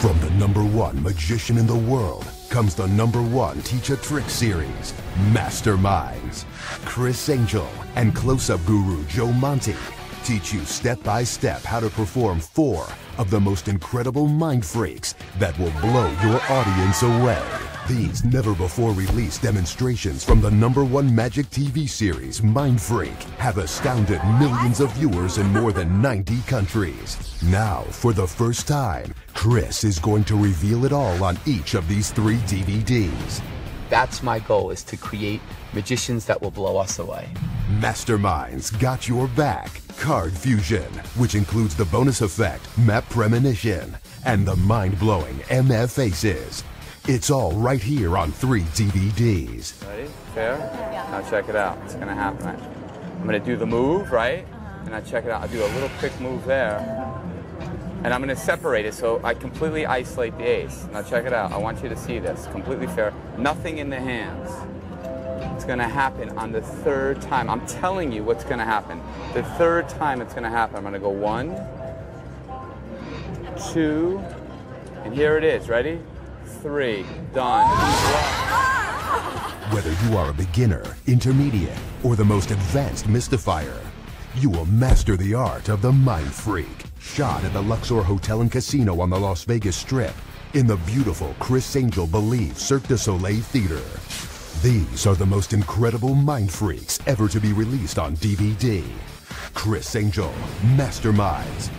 From the number one magician in the world comes the number one Teach a Trick series, Masterminds. Criss Angel and close-up guru Joe Monti teach you step by step how to perform four of the most incredible mind freaks that will blow your audience away. These never before released demonstrations from the number one magic TV series, Mind Freak, have astounded millions of viewers in more than 90 countries. Now, for the first time, Criss is going to reveal it all on each of these three DVDs. That's my goal is to create magicians that will blow us away. Masterminds got your back. Card Fusion, which includes the bonus effect, Map Premonition, and the mind-blowing MF Faces. It's all right here on three DVDs. Ready? Fair? Now check it out. It's gonna happen. I'm gonna do the move, right? Uh-huh. And I check it out. I'll do a little quick move there. And I'm gonna separate it so I completely isolate the ace. Now check it out. I want you to see this. Completely fair. Nothing in the hands. It's gonna happen on the third time. I'm telling you what's gonna happen. The third time it's gonna happen. I'm gonna go one, two, and here it is. Ready? Three. Done. Whether you are a beginner, intermediate, or the most advanced mystifier, you will master the art of the Mind Freak. Shot at the Luxor Hotel and Casino on the Las Vegas Strip in the beautiful Criss Angel Believe Cirque du Soleil Theater. These are the most incredible mind freaks ever to be released on DVD. Criss Angel, Masterminds,